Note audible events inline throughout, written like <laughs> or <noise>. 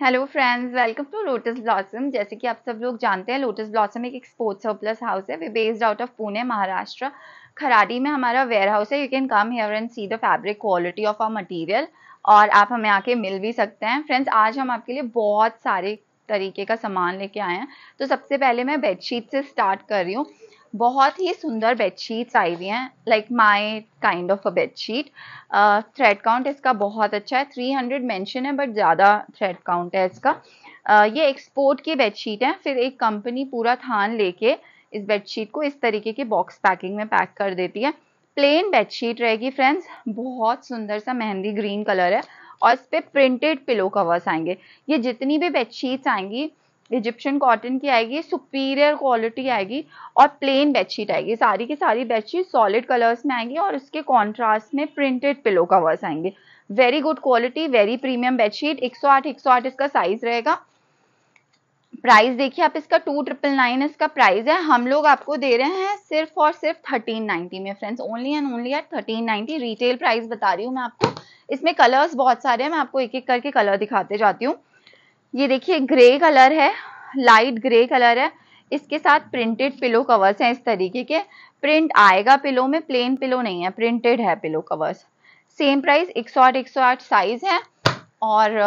Hello friends welcome to lotus blossom जैसे कि आप सब लोग जानते हैं लोटस ब्लॉसम एक एक्सपोर्ट सरप्लस हाउस है। We based out of Pune Maharashtra Kharadi में हमारा वेयर हाउस है। You can come here and see the fabric quality of our material और आप हमें आके मिल भी सकते हैं। फ्रेंड्स आज हम आपके लिए बहुत सारे तरीके का सामान लेके आए हैं। तो सबसे पहले मैं बेडशीट से स्टार्ट कर रही हूँ। बहुत ही सुंदर बेडशीट्स आई हुई हैं like my kind of a bedsheet thread count इसका बहुत अच्छा है 300 मेंशन है बट ज़्यादा थ्रेड काउंट है इसका. Uh, ये एक्सपोर्ट की बेडशीट है फिर एक कंपनी पूरा थान लेके इस बेडशीट को इस तरीके की बॉक्स पैकिंग में पैक कर देती है. प्लेन बेडशीट रहेगी फ्रेंड्स बहुत सुंदर सा मेहंदी ग्रीन कलर है और इस पर प्रिंटेड पिलो कवर्स आएँगे. ये जितनी भी बेडशीट्स आएँगी इजिप्शियन कॉटन की आएगी सुपीरियर क्वालिटी आएगी और प्लेन बेडशीट आएगी। सारी की सारी बेडशीट सॉलिड कलर्स में आएँगी और उसके कॉन्ट्रास्ट में प्रिंटेड पिलो कवर्स आएँगे। Very good quality very premium bedsheet 108 108 इसका साइज़ रहेगा। प्राइस देखिए आप इसका टू ट्रिपल नाइन इसका प्राइस है। हम लोग आपको दे रहे हैं सिर्फ़ और सिर्फ़ थर्टीन नाइनटी में friends only and only at thirteen ninety retail price बता रही हूँ मैं आपको। इसमें कलर्स बहुत सारे हैं, मैं आपको एक एक करके कलर दिखाते जाती हूँ। ये देखिए ग्रे कलर है लाइट ग्रे कलर है। इसके साथ प्रिंटेड पिलो कवर्स हैं इस तरीके के। प्रिंट आएगा पिलो में प्लेन पिलो नहीं है प्रिंटेड है pillow covers same price 108 108 size है और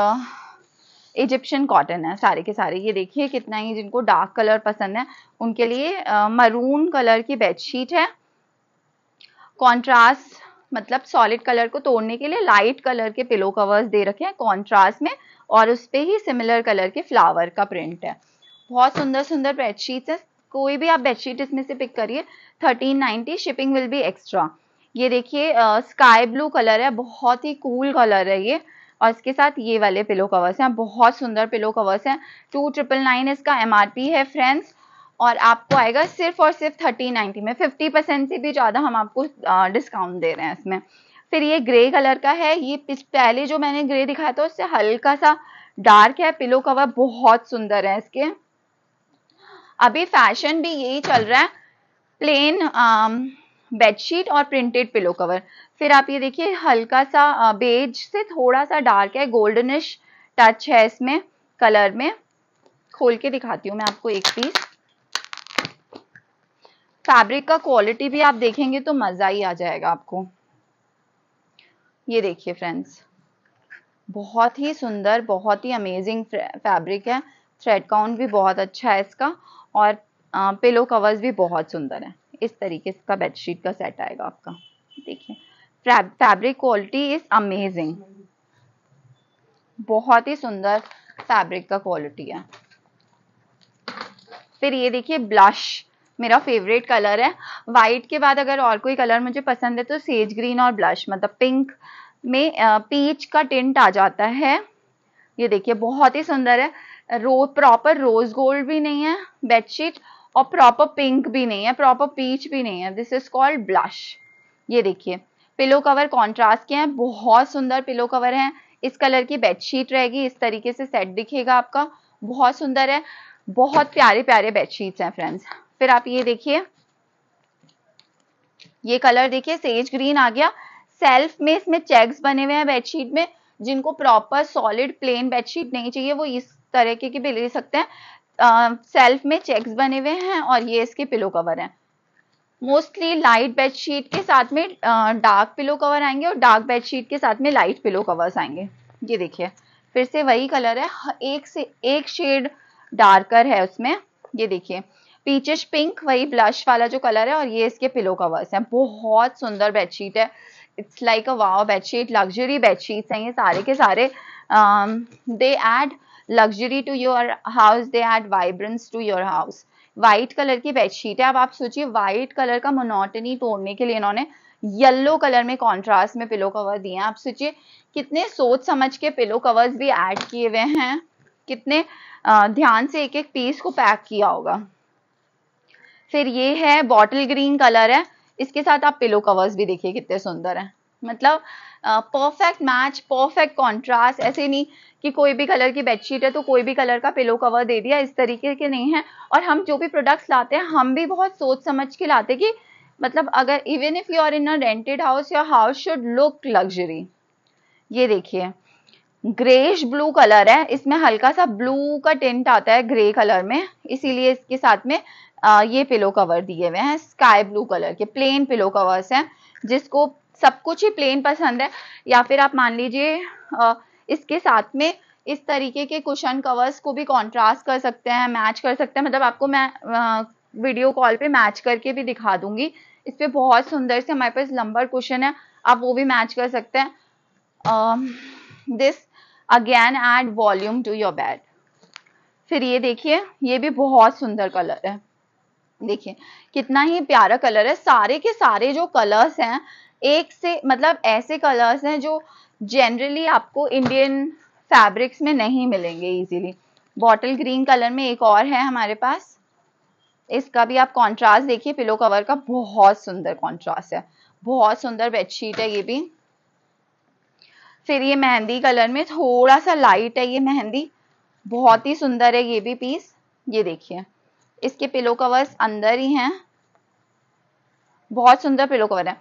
इजिप्शियन कॉटन है सारे के सारे। ये देखिए कितना ही जिनको डार्क कलर पसंद है, उनके लिए मरून कलर की बेडशीट है। कॉन्ट्रास्ट मतलब सॉलिड कलर को तोड़ने के लिए लाइट कलर के पिलो कवर्स दे रखे हैं कॉन्ट्रास्ट में और उस पर ही सिमिलर कलर के फ्लावर का प्रिंट है। बहुत सुंदर सुंदर बेडशीट है। कोई भी आप बेडशीट इसमें से पिक करिए thirteen ninety shipping will be extra ये देखिए स्काई ब्लू कलर है, बहुत ही कूल कलर है ये। और इसके साथ ये वाले पिलो कवर्स हैं। बहुत सुंदर पिलो कवर्स हैं। टू ट्रिपल नाइन इसका एमआरपी है फ्रेंड्स और आपको आएगा सिर्फ़ और सिर्फ़ थर्टी नाइनटी में। फिफ्टी परसेंट से भी ज़्यादा हम आपको डिस्काउंट दे रहे हैं इसमें। फिर ये ग्रे कलर का है। ये पहले जो मैंने ग्रे दिखाया था, उससे हल्का सा डार्क है। पिलो कवर बहुत सुंदर है इसके। अभी फ़ैशन भी यही चल रहा है। प्लेन बेडशीट और प्रिंटेड पिलो कवर फिर आप ये देखिए, हल्का सा बेज से थोड़ा सा डार्क है। गोल्डनिश टच है इसमें कलर में। खोल के दिखाती हूँ मैं आपको एक पीस फैब्रिक का क्वालिटी भी आप देखेंगे तो मज़ा ही आ जाएगा आपको। ये देखिए फ्रेंड्स, बहुत ही सुंदर, बहुत ही अमेजिंग फैब्रिक है। थ्रेड काउंट भी बहुत अच्छा है इसका और पिलो कवर्स भी बहुत सुंदर है। इस तरीके का बेडशीट का सेट आएगा आपका। देखिए फैब्रिक क्वालिटी इज़ अमेजिंग बहुत ही सुंदर फैब्रिक का क्वालिटी है। फिर ये देखिए ब्लश मेरा फेवरेट कलर है। वाइट के बाद अगर और कोई कलर मुझे पसंद है तो सेज ग्रीन और ब्लश मतलब पिंक में पीच का टिंट आ जाता है। ये देखिए, बहुत ही सुंदर है। रो प्रॉपर रोज गोल्ड भी नहीं है बेडशीट और प्रॉपर पिंक भी नहीं है प्रॉपर पीच भी नहीं है। दिस इज़ कॉल्ड ब्लश ये देखिए पिलो कवर कॉन्ट्रास्ट के हैं। बहुत सुंदर पिलो कवर हैं। इस कलर की बेडशीट रहेगी, इस तरीके से सेट दिखेगा आपका। बहुत सुंदर है। बहुत प्यारे प्यारे बेडशीट्स हैं फ्रेंड्स फिर आप ये देखिए। ये कलर देखिए सेज ग्रीन आ गया। सेल्फ में इसमें चेक्स बने हुए हैं बेडशीट में, जिनको प्रॉपर सॉलिड प्लेन बेडशीट नहीं चाहिए, वो इस तरह के भी ले सकते हैं। सेल्फ में चेक्स बने हुए हैं और ये इसके पिलो कवर हैं। मोस्टली लाइट बेडशीट के साथ में डार्क पिलो कवर आएँगे और डार्क बेडशीट के साथ में लाइट पिलो कवर्स आएँगे। ये देखिए। फिर से वही कलर है एक से, एक शेड डार्कर है उसमें। ये देखिए। पीचिश पिंक वही ब्लश वाला जो कलर है और ये इसके पिलो कवर्स हैं। बहुत सुंदर बेडशीट है। It's like a wow bedsheet luxury bedsheets हैं ये सारे के सारे। They add luxury to your house they add vibrance to your house white colour की बेडशीट है। अब आप सोचिए वाइट कलर का मोनोटनी तोड़ने के लिए इन्होंने येलो कलर में कॉन्ट्रास्ट में पिलो कवर दिए हैं। आप सोचिए, कितने सोच समझ के पिलो कवर्स भी ऐड किए हुए हैं। कितने ध्यान से एक एक पीस को पैक किया होगा। फिर ये है बॉटल ग्रीन कलर है। इसके साथ आप पिलो कवर्स भी देखिए, कितने सुंदर हैं। मतलब परफेक्ट मैच परफेक्ट कॉन्ट्रास्ट ऐसे नहीं कि कोई भी कलर की बेडशीट है तो कोई भी कलर का पिलो कवर दे दिया, इस तरीके के नहीं है। और हम जो भी प्रोडक्ट्स लाते हैं, हम भी बहुत सोच समझ के लाते कि मतलब अगर even if you are in a rented house your house should look luxury ये देखिए ग्रेश ब्लू कलर है। इसमें हल्का सा ब्लू का टेंट आता है ग्रे कलर में। इसीलिए इसके साथ में ये पिलो कवर दिए हुए हैं स्काई ब्लू कलर के प्लेन पिलो कवर्स हैं, जिसको सब कुछ ही प्लेन पसंद है, या फिर आप मान लीजिए इसके साथ में इस तरीके के कुशन कवर्स को भी कॉन्ट्रास्ट कर सकते हैं मैच कर सकते हैं मतलब आपको मैं वीडियो कॉल पे मैच करके भी दिखा दूँगी। इस पर बहुत सुंदर से हमारे पास लंबर कुशन है, आप वो भी मैच कर सकते हैं। This again add volume to your bed फिर ये देखिए, ये भी बहुत सुंदर कलर है। देखिए, कितना ही प्यारा कलर है, सारे के सारे जो कलर्स हैं, एक से मतलब ऐसे कलर्स हैं जो जनरली आपको इंडियन फैब्रिक्स में नहीं मिलेंगे इजीली बॉटल ग्रीन कलर में एक और है हमारे पास. इसका भी आप कॉन्ट्रास्ट देखिए पिलो कवर का बहुत सुंदर कॉन्ट्रास्ट है. बहुत सुंदर बेडशीट है ये भी. फिर ये मेहंदी कलर में थोड़ा सा लाइट है ये मेहंदी. बहुत ही सुंदर है ये भी पीस ये देखिए. इसके पिलो कवर्स अंदर ही हैं। बहुत सुंदर पिलो कवर है।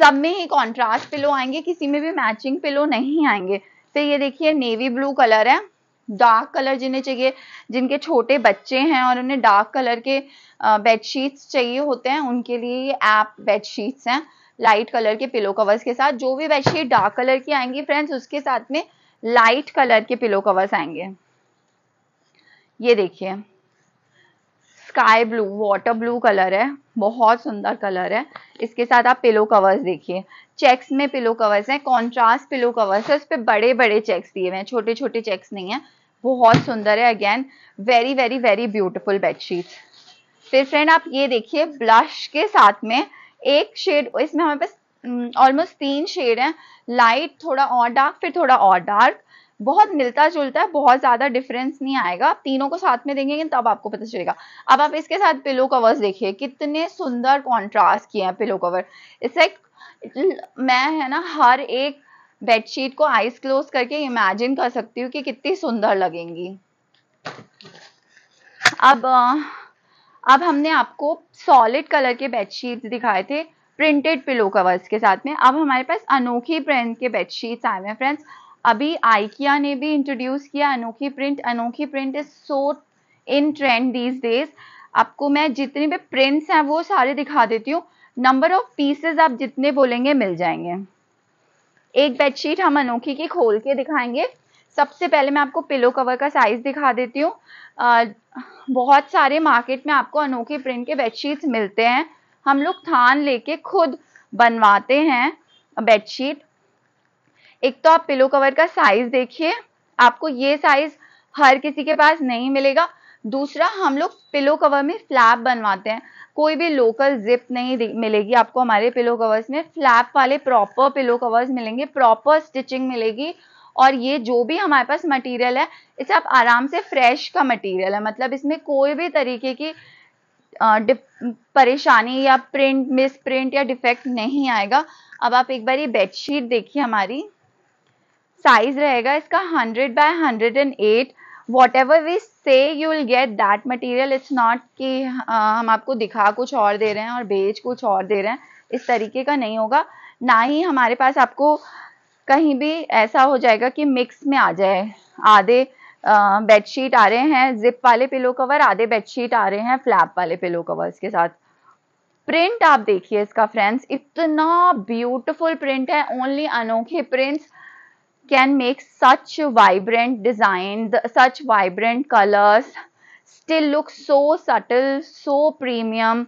सब में ही कॉन्ट्रास्ट पिलो आएँगे, किसी में भी मैचिंग पिलो नहीं आएँगे। फिर ये देखिए नेवी ब्लू कलर है। डार्क कलर जिन्हें चाहिए, जिनके छोटे बच्चे हैं और उन्हें डार्क कलर के बेडशीट्स चाहिए होते हैं, उनके लिए ये ऐप बेडशीट्स हैं। लाइट कलर के पिलो कवर्स के साथ, जो भी बेडशीट डार्क कलर की आएँगी फ्रेंड्स उसके साथ में लाइट कलर के पिलो कवर्स आएँगे। ये देखिए। Sky blue water blue colour है बहुत सुंदर कलर है। इसके साथ आप पिलो कवर्स देखिए। चेक्स में पिलो कवर्स हैं कॉन्ट्रास्ट पिलो कवर्स है उस पर बड़े बड़े चेक्स दिए हुए हैं छोटे छोटे चेक्स नहीं है। बहुत सुंदर है again very very very beautiful bedsheet फिर फ्रेंड आप ये देखिए ब्लश के साथ में एक शेड इसमें हमारे पास ऑलमोस्ट mm, तीन शेड हैं। लाइट थोड़ा और डार्क फिर थोड़ा और डार्क बहुत मिलता जुलता है, बहुत ज़्यादा डिफरेंस नहीं आएगा। तीनों को साथ में देंगे तब आपको पता चलेगा। अब आप इसके साथ पिलो कवर्स देखिए, कितने सुंदर कॉन्ट्रास्ट किए हैं पिलो कवर इट्स मैं है ना, हर एक बेडशीट को आइस क्लोज करके इमेजिन कर सकती हूँ कि कितनी सुंदर लगेंगी। अब अब हमने आपको सॉलिड कलर के बेडशीट दिखाए थे प्रिंटेड पिलो कवर्स के साथ में। अब हमारे पास अनोखी प्रिंट के बेडशीट्स आए हैं फ्रेंड्स अभी आइकिया ने भी इंट्रोड्यूस किया, अनोखी प्रिंट अनोखी print is so in trend these days आपको मैं जितने भी प्रिंट्स हैं, वो सारे दिखा देती हूँ। नंबर ऑफ़ पीसेस आप जितने बोलेंगे, मिल जाएँगे। एक बेडशीट हम अनोखी की खोल के दिखाएँगे। सबसे पहले मैं आपको पिलो कवर का साइज़ दिखा देती हूँ। बहुत सारे मार्केट में आपको अनोखी प्रिंट के बेडशीट्स मिलते हैं। हम लोग थान लेके खुद बनवाते हैं बेडशीट एक तो आप पिलो कवर का साइज़ देखिए, आपको ये साइज़ हर किसी के पास नहीं मिलेगा। दूसरा, हम लोग पिलो कवर में फ्लैप बनवाते हैं। कोई भी लोकल जिप नहीं मिलेगी आपको हमारे पिलो कवर्स में। फ्लैप वाले प्रॉपर पिलो कवर्स मिलेंगे प्रॉपर स्टिचिंग मिलेगी। और ये जो भी हमारे पास मटेरियल है, इसे आप आराम से फ्रेश का मटेरियल है। मतलब इसमें कोई भी तरीके की परेशानी या प्रिंट मिस प्रिंट या डिफेक्ट नहीं आएगा। अब आप एक बार ये बेडशीट देखिए हमारी। साइज़ रहेगा इसका 100 by 108 whatever we say you will get that material it's not कि हम आपको दिखा कुछ और दे रहे हैं और भेज कुछ और दे रहे हैं। इस तरीके का नहीं होगा। ना ही हमारे पास आपको कहीं भी ऐसा हो जाएगा कि मिक्स में आ जाए। आधे बेडशीट आ रहे हैं जिप वाले पिलो कवर आधे बेडशीट आ रहे हैं फ्लैप वाले पिलो कवर्स के साथ। प्रिंट आप देखिए इसका फ्रेंड्स इतना ब्यूटीफुल प्रिंट है। ओनली अनोखे prints can make such vibrant design, the, such vibrant colors, still look so subtle, so premium.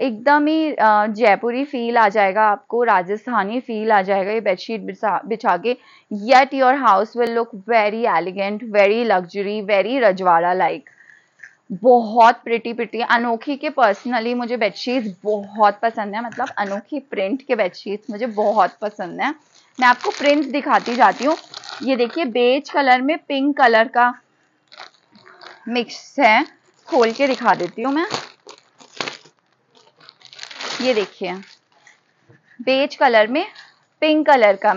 एकदम ही जयपुरी फील आ जाएगा आपको राजस्थानी फील आ जाएगा ये बेडशीट बिछा के। Yet your house will look very elegant very luxury very Rajwada like बहुत pretty pretty अनोखी के पर्सनली मुझे बेडशीट्स बहुत पसंद है। मतलब अनोखी प्रिंट के बेडशीट्स मुझे बहुत पसंद है। मैं आपको प्रिंट दिखाती जाती हूँ। ये देखिए बेज कलर में पिंक कलर का मिक्स है। खोल के दिखा देती हूँ मैं। ये देखिए बेज कलर में पिंक कलर का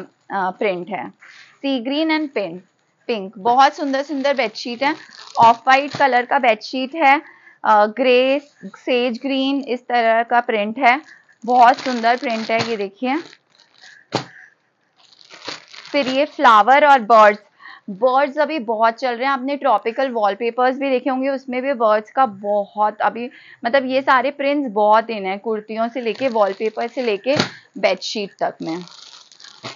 प्रिंट है। Sea green and pink pink बहुत सुंदर सुंदर बेडशीट है। ऑफ़ वाइट कलर का बेडशीट है। ग्रे सेज ग्रीन इस तरह का प्रिंट है। बहुत सुंदर प्रिंट है ये देखिए। फिर ये फ्लावर और बर्ड्स बर्ड्स अभी बहुत चल रहे हैं. आपने ट्रॉपिकल वॉलपेपर्स भी देखे होंगे, उसमें भी बर्ड्स का बहुत अभी मतलब ये सारे प्रिंट्स बहुत इन है, कुर्तियों से लेके वॉलपेपर से लेके बेडशीट तक में.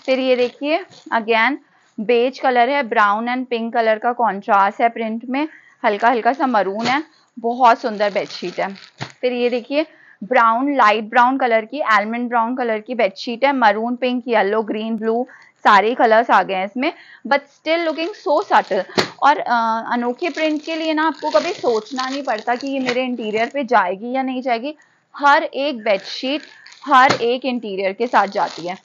फिर ये देखिए अगेन बेज कलर है ब्राउन एंड पिंक कलर का कॉन्ट्रास्ट है प्रिंट में. हल्का हल्का सा मरून है. बहुत सुंदर बेडशीट है. फिर ये देखिए ब्राउन लाइट ब्राउन कलर की एलमंड ब्राउन कलर की बेडशीट है. Maroon pink yellow green blue सारे कलर्स आ गए हैं इसमें but still looking so subtle और आ, अनोखे प्रिंट के लिए ना आपको कभी सोचना नहीं पड़ता कि ये मेरे इंटीरियर पे जाएगी या नहीं जाएगी। हर एक बेडशीट हर एक इंटीरियर के साथ जाती है।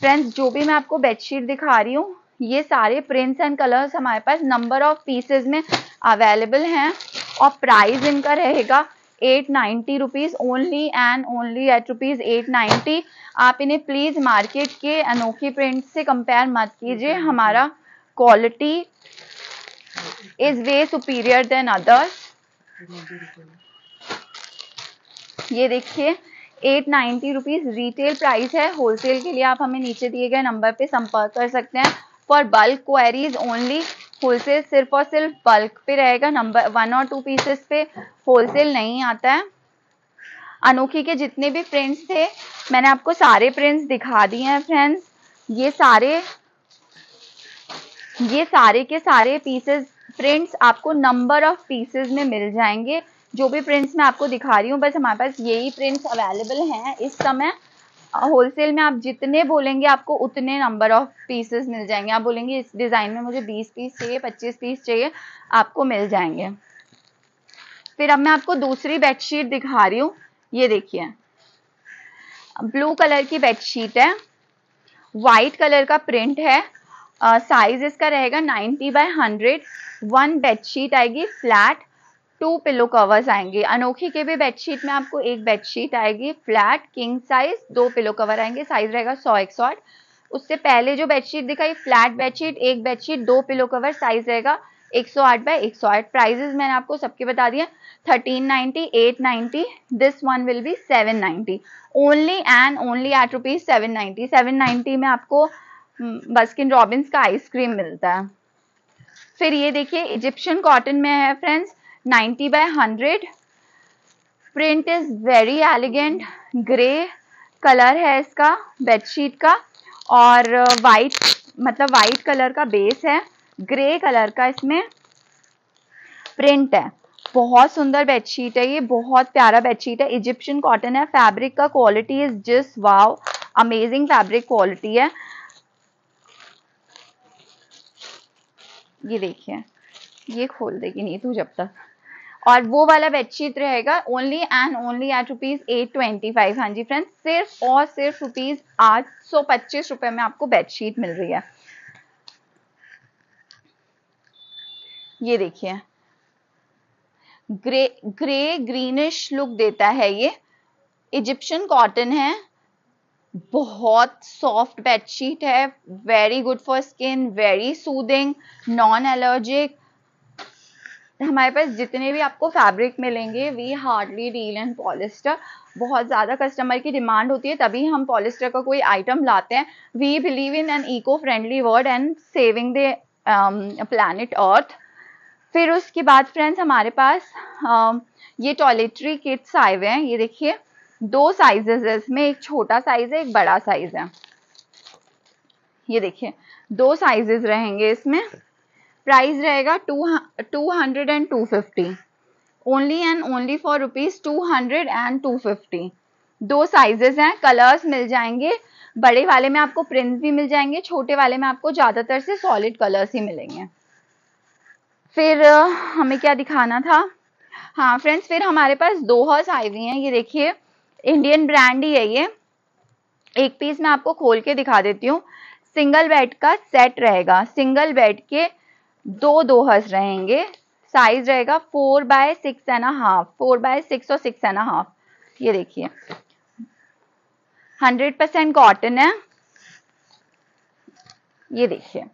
फ्रेंड्स जो भी मैं आपको बेडशीट दिखा रही हूँ ये सारे प्रिंट्स एंड कलर्स हमारे पास नंबर ऑफ़ पीसेज में अवेलेबल हैं और प्राइस इनका रहेगा at ninety rupees only and only at rupees at ninety आप इन्हें प्लीज़ मार्केट के अनोखी प्रिंट से कंपेयर मत कीजिए हमारा quality is way superior than others ये देखिए at ninety rupees retail price है। होलसेल के लिए आप हमें नीचे दिए गए नंबर पे संपर्क कर सकते हैं। For bulk queries only wholesale सिर्फ़ और सिर्फ़ बल्क पे रहेगा नंबर वन और टू पीसेस पे होलसेल नहीं आता है। अनोखी के जितने भी प्रिंट्स थे, मैंने आपको सारे प्रिंट्स दिखा दिए हैं फ्रेंड्स ये सारे ये सारे के सारे पीसेस प्रिंट्स आपको नंबर ऑफ़ पीसेस में मिल जाएँगे। जो भी प्रिंट्स मैं आपको दिखा रही हूँ, बस हमारे पास यही प्रिंट्स अवेलेबल हैं इस समय। होलसेल में आप जितने बोलेंगे आपको उतने नंबर ऑफ़ पीसेस मिल जाएँगे। आप बोलेंगे, इस डिज़ाइन में मुझे 20 पीस चाहिए 25 पीस चाहिए, आपको मिल जाएँगे। फिर अब मैं आपको दूसरी बेडशीट दिखा रही हूँ। ये देखिए। ब्लू कलर की बेडशीट है। वाइट कलर का प्रिंट है। साइज़ इसका रहेगा 90 बाय 100 वन बेडशीट आएगी फ्लैट टू पिलो कवर्स आएँगे। अनोखी के भी बेडशीट में आपको एक बेडशीट आएगी फ्लैट किंग साइज़ दो पिलो कवर आएँगे साइज़ रहेगा सौ एक सौ उससे पहले जो बेडशीट दिखाई फ्लैट बेडशीट एक बेडशीट दो पिलो कवर साइज़ रहेगा 108 बाय 108 प्राइजेस मैंने आपको सबके बता दिए 1390 890 this one will be 790 only and only at rupees 790 790 में आपको बस्किन hmm, रॉबिन्स का आइसक्रीम मिलता है। फिर ये देखिए इजिप्शियन कॉटन में है friends 90 by 100 print is very elegant grey colour है इसका बेडशीट का। और वाइट मतलब वाइट कलर का बेस है। ग्रे कलर का इसमें प्रिंट है। बहुत सुंदर बेडशीट है ये, बहुत प्यारा बेडशीट है। इजिप्शियन कॉटन है फैब्रिक का quality is just wow amazing fabric quality है। ये देखिए, ये खोल देगी, नहीं, तू जब तक। और वो वाला बेडशीट रहेगा only and only at rupees at twenty five हाँ जी फ्रेंड्स सिर्फ़ और सिर्फ़ रुपीज़ आठ सौ पच्चीस रुपए में आपको बेडशीट मिल रही है। ये देखिए। ग्रे ग्रे ग्रीनिश लुक देता है ये। इजिप्शियन कॉटन है। बहुत सॉफ्ट बेडशीट है। Very good for skin very soothing non allergic हमारे पास जितने भी आपको फैब्रिक मिलेंगे we hardly deal and polyester बहुत ज़्यादा कस्टमर की डिमांड होती है तभी हम पॉलिस्टर का कोई आइटम लाते हैं. We believe in an eco friendly world and saving the planet earth फिर उसके बाद फ्रेंड्स हमारे पास um, ये टॉयलेटरी किट्स आए हुए हैं. ये देखिए दो साइजेस है इसमें. एक छोटा साइज़ है एक बड़ा साइज़ है. ये देखिए दो साइजेस रहेंगे इसमें. प्राइस रहेगा two two hundred and two fifty. Only and only for rupees two hundred and two fifty. दो साइजेस हैं कलर्स मिल जाएँगे। बड़े वाले में आपको प्रिंट्स भी मिल जाएँगे, छोटे वाले में आपको ज़्यादातर से सॉलिड कलर्स ही मिलेंगे। फिर हमें क्या दिखाना था? हाँ फ्रेंड्स फिर हमारे पास दो हर्स आई हुई हैं, ये देखिए। इंडियन ब्रांड ही है ये। एक पीस मैं आपको खोल के दिखा देती हूँ। सिंगल बेड का सेट रहेगा। सिंगल बेड के दो दो हस रहेंगे। साइज़ रहेगा four by six and half four by six और सिक्स एंड हाफ़ ये देखिए। हंड्रेड परसेंट कॉटन है। ये देखिए।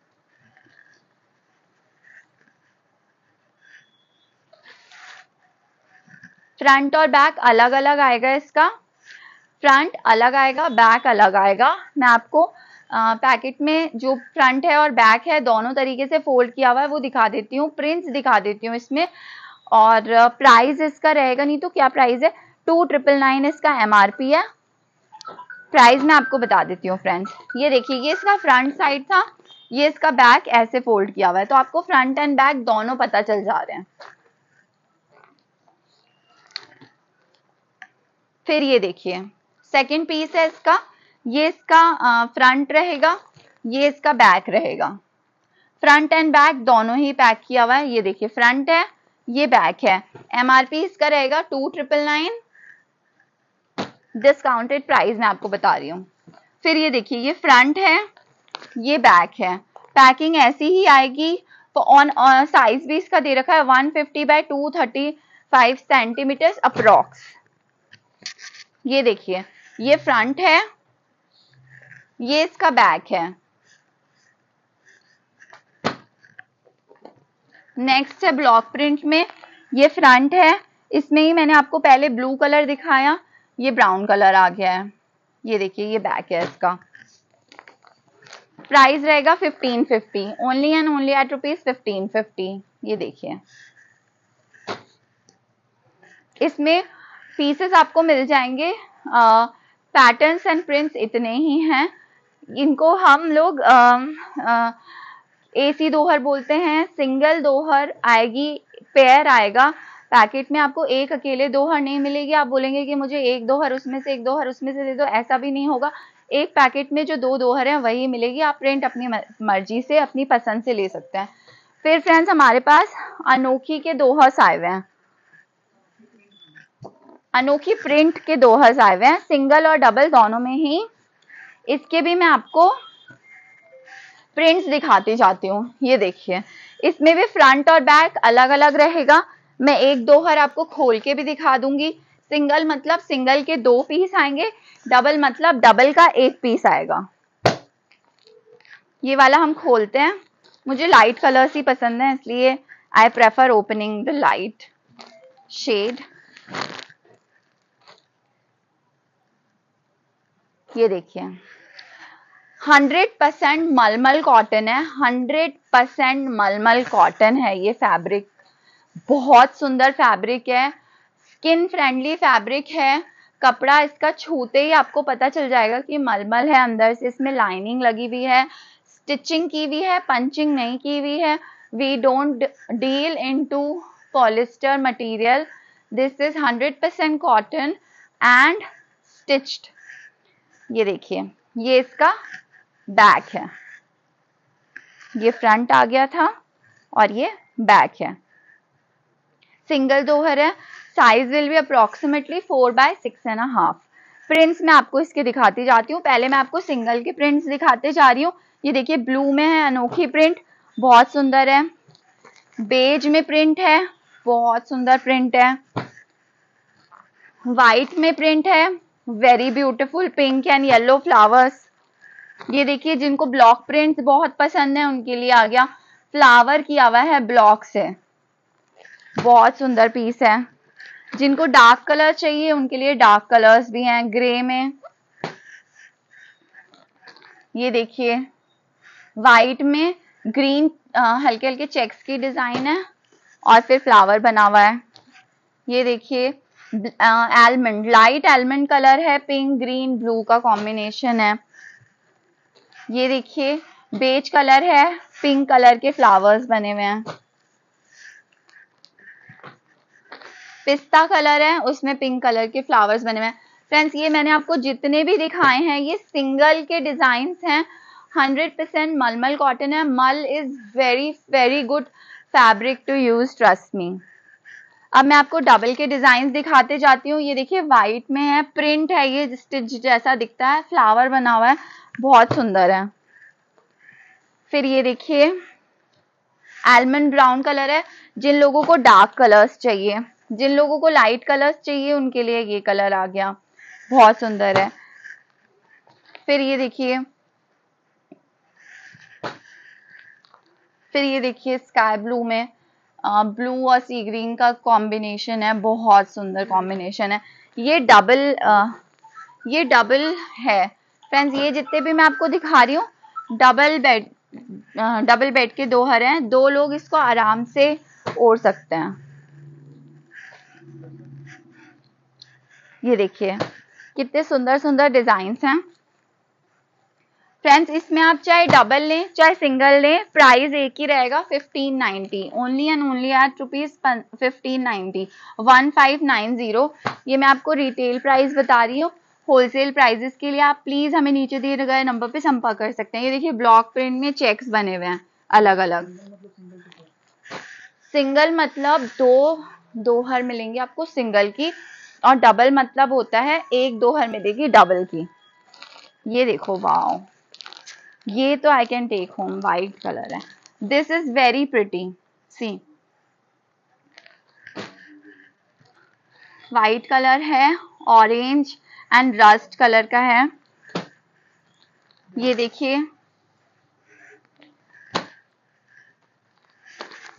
फ्रंट और बैक अलग अलग आएगा इसका। फ्रंट अलग आएगा बैक अलग आएगा। मैं आपको पैकेट में जो फ्रंट है और बैक है, दोनों तरीके से फोल्ड किया हुआ है, वो दिखा देती हूँ, प्रिंट्स दिखा देती हूँ इसमें। और प्राइस इसका रहेगा नहीं तो क्या प्राइस है? टू ट्रिपल नाइन इसका एमआरपी है। प्राइस मैं आपको बता देती हूँ फ्रेंड्स ये देखिए, ये इसका फ्रंट साइड था, ये इसका बैक ऐसे फोल्ड किया हुआ है। तो आपको फ्रंट एंड बैक दोनों पता चल जा रहे हैं। फिर ये देखिए, सेकंड पीस है इसका। ये इसका फ्रंट रहेगा, ये इसका बैक रहेगा। फ्रंट एंड बैक दोनों ही पैक किया हुआ है, ये देखिए फ्रंट है, ये बैक है। एमआरपी इसका रहेगा two triple nine discounted price मैं आपको बता रही हूँ। फिर ये देखिए, ये फ्रंट है, ये बैक है। पैकिंग ऐसी ही आएगी ऑन साइज़ भी इसका दे रखा है 150 fifty by two centimetre approx ये देखिए, ये फ्रंट है ये इसका बैक है। नेक्स्ट है ब्लॉक प्रिंट में। ये फ्रंट है। इसमें ही मैंने आपको पहले ब्लू कलर दिखाया। ये ब्राउन कलर आ गया है। ये देखिए, ये बैक है इसका। प्राइस रहेगा fifteen fifty only and only at rupees fifteen fifty ये देखिए। इसमें पीसेस आपको मिल जाएँगे। पैटर्न्स एंड प्रिंट्स इतने ही हैं। इनको हम लोग ए सी दोहर बोलते हैं, सिंगल दोहर आएगी पेयर आएगा। पैकेट में आपको एक अकेले दोहर नहीं मिलेगी। आप बोलेंगे कि मुझे एक दोहर, उसमें से एक दोहर, उसमें से दे दो, ऐसा भी नहीं होगा। एक पैकेट में जो दो दोहर है, वही मिलेगी। आप प्रिंट अपनी मर्ज़ी से, अपनी पसंद से ले सकते हैं। फिर फ्रेंड्स हमारे पास अनोखी के दोहर्स आए हुए हैं। अनोखी प्रिंट के दोहर्स आए हुए हैं। सिंगल और डबल दोनों में ही इसके भी मैं आपको प्रिंट्स दिखाती जाती हूँ। ये देखिए। इसमें भी फ्रंट और बैक अलग अलग रहेगा। मैं एक दो हर आपको खोल के भी दिखा दूँगी। सिंगल मतलब सिंगल के दो पीस आएँगे। डबल मतलब डबल का एक पीस आएगा। ये वाला हम खोलते हैं। मुझे लाइट कलर्स ही पसंद है, इसलिए I prefer opening the light shade ये देखिए। हंड्रेड परसेंट मलमल कॉटन है, हंड्रेड परसेंट मलमल कॉटन है ये फैब्रिक। बहुत सुंदर फैब्रिक है, स्किन फ्रेंडली फैब्रिक है। कपड़ा इसका छूते ही आपको पता चल जाएगा कि मलमल है अंदर से, इसमें लाइनिंग लगी हुई है, स्टिचिंग की हुई है, पंचिंग नहीं की हुई है। We don't deal in to polyester material this is hundred percent cotton and stitched ये देखिए, ये इसका बैक है। ये फ्रंट आ गया था और ये बैक है। सिंगल दोहर है। Size will be approximately four by six and half. Prints मैं आपको इसके दिखाती जाती हूँ। पहले मैं आपको सिंगल के प्रिंट्स दिखाते जा रही हूँ। ये देखिए, ब्लू में है अनोखी प्रिंट, बहुत सुंदर है। बेज में प्रिंट है, बहुत सुंदर प्रिंट है। वाइट में प्रिंट है very beautiful pink and yellow flowers ये देखिए, जिनको ब्लॉक प्रिंट्स बहुत पसंद है, उनके लिए आ गया फ्लावर किया हुआ है ब्लॉक से बहुत सुंदर पीस है। जिनको डार्क कलर चाहिए, उनके लिए डार्क कलर्स भी हैं ग्रे में। ये देखिए वाइट में ग्रीन हल्के हल्के चेक्स की डिज़ाइन है, और फिर फ्लावर बना हुआ है। ये देखिए एलमंड लाइट एलमंड कलर है पिंक ग्रीन ब्लू का कॉम्बिनेशन है। ये देखिए बेज कलर है पिंक कलर के फ्लावर्स बने हुए हैं। पिस्ता कलर है, उसमें पिंक कलर के फ्लावर्स बने हुए हैं। फ्रेंड्स ये मैंने आपको जितने भी दिखाए हैं, ये सिंगल के डिज़ाइन हैं। हंड्रेड परसेंट मलमल कॉटन है। मल is very very good fabric to use trust me अब मैं आपको डबल के डिज़ाइन दिखाते जाती हूँ। ये देखिए व्हाइट में है प्रिंट है ये स्टिच जैसा दिखता है फ्लावर बना हुआ है, बहुत सुंदर है। फिर ये देखिए एलमंड ब्राउन कलर है। जिन लोगों को डार्क कलर्स चाहिए, जिन लोगों को लाइट कलर्स चाहिए, उनके लिए ये कलर आ गया। बहुत सुंदर है। फिर ये देखिए, फिर ये देखिए स्काई ब्लू में ब्लू और सी ग्रीन का कॉम्बिनेशन है, बहुत सुंदर कॉम्बिनेशन है। ये डबल ये डबल है। फ्रेंड्स ये जितने भी मैं आपको दिखा रही हूँ डबल बेड डबल बेड के दो हर हैं। दो लोग इसको आराम से ओढ़ सकते हैं। ये देखिए, कितने सुंदर सुंदर डिज़ाइन हैं। फ्रेंड्स इसमें आप चाहे डबल लें, चाहे सिंगल लें प्राइस एक ही रहेगा fifteen ninety only and only at rupees fifteen ninety one five nine zero ये मैं आपको रिटेल प्राइस बता रही हूँ। होलसेल प्राइजेस के लिए आप प्लीज़ हमें नीचे दिए गए नंबर पे संपर्क कर सकते हैं। ये देखिए ब्लॉक प्रिंट में चेक्स बने हुए हैं अलग अलग सिंगल मतलब दो दो हर मिलेंगे आपको सिंगल की। और डबल मतलब होता है एक दो हर मिलेगी डबल की। ये देखो वाओ ये तो I can take home white colour है। This is very pretty see white colour है ऑरेंज एंड रस्ट कलर का है। ये देखिए।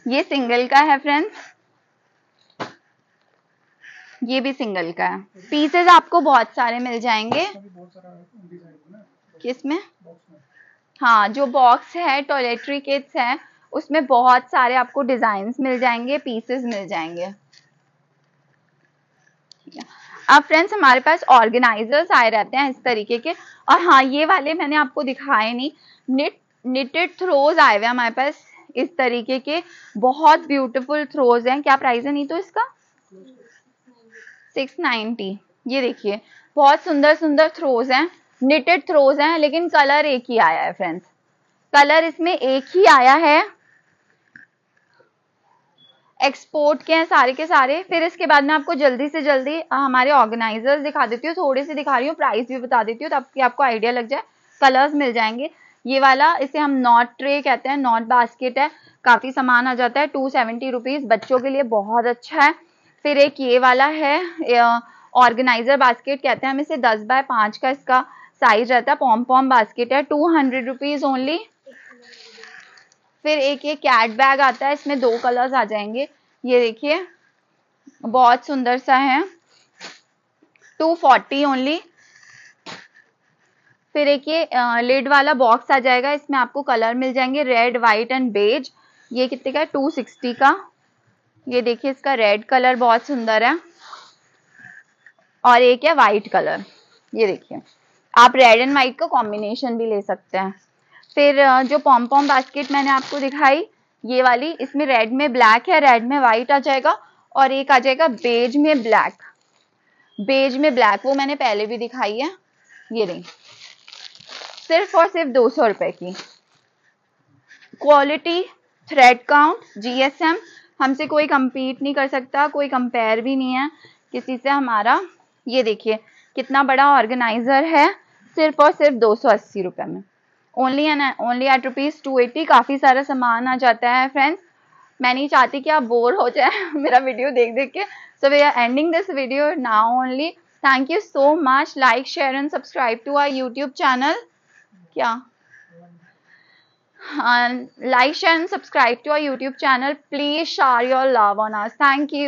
ये सिंगल का है फ्रेंड्स ये भी सिंगल का है। पीसेस आपको बहुत सारे मिल जाएँगे। किसमें हाँ जो बॉक्स है टॉयलेटरी किट्स है, उसमें बहुत सारे आपको डिज़ाइन मिल जाएँगे पीसेस मिल जाएँगे। अब फ्रेंड्स हमारे पास ऑर्गेनाइजर्स आए रहते हैं इस तरीके के। और हाँ ये वाले मैंने आपको दिखाए नहीं। निट निटेड थ्रोज आए हुए हमारे पास इस तरीके के। बहुत ब्यूटीफुल थ्रोज हैं। क्या प्राइस है नहीं तो इसका? सिक्स नाइनटी ये देखिए, बहुत सुंदर सुंदर थ्रोज हैं। निटेड थ्रोज हैं, लेकिन कलर एक ही आया है फ्रेंड्स कलर इसमें एक ही आया है. एक्सपोर्ट के हैं सारे के सारे. फिर इसके बाद में आपको जल्दी से जल्दी हमारे ऑर्गेनाइजर्स दिखा देती हूँ, थोड़े से दिखा रही हूँ प्राइस भी बता देती हूँ, ताकि आपको आइडिया लग जाए. कलर्स मिल जाएँगे. ये वाला, इसे हम नॉट ट्रे कहते हैं नॉट बास्केट है. काफ़ी सामान आ जाता है टू सेवेंटी रुपीज़ बच्चों के लिए बहुत अच्छा है. फिर एक ये वाला है ऑर्गेनाइजर बास्केट कहते हैं हम इसे दस बाय पाँच का इसका साइज़ रहता है पॉम पॉम बास्केट है टू हंड्रेड रुपीज़ ओनली फिर एक ये कैट बैग आता है, इसमें दो कलर्स आ जाएँगे। ये देखिए, बहुत सुंदर सा है। टू फोर्टी ओनली फिर एक ये लिड वाला बॉक्स आ जाएगा, इसमें आपको कलर मिल जाएँगे रेड वाइट एंड बेज ये कितने का है? टू सिक्सटी का। ये देखिए, इसका रेड कलर बहुत सुंदर है। और एक है वाइट कलर ये देखिए। आप रेड एंड वाइट का कॉम्बिनेशन भी ले सकते हैं। फिर जो पॉम पॉम बास्केट मैंने आपको दिखाई, ये वाली, इसमें रेड में ब्लैक है रेड में वाइट आ जाएगा और एक आ जाएगा बेज में ब्लैक बेज में ब्लैक वो मैंने पहले भी दिखाई है, ये नहीं सिर्फ़ और सिर्फ़ दो सौ रुपए की। क्वालिटी थ्रेड काउंट जीएसएम हमसे कोई कंपीट नहीं कर सकता, कोई कंपेयर भी नहीं है, किसी से हमारा। ये देखिए कितना बड़ा ऑर्गेनाइजर है सिर्फ़ और सिर्फ़ दो सौ अस्सी रुपए में। Only and only at rupees two eighty काफ़ी सारा सामान आ जाता है फ्रेंड्स मैं नहीं चाहती कि आप बोर हो जाए <laughs> मेरा वीडियो देख देख के। So we are ending this video now only thank you so much like share and subscribe to our YouTube channel क्या? Like share and subscribe to our YouTube channel please share your love on us thank you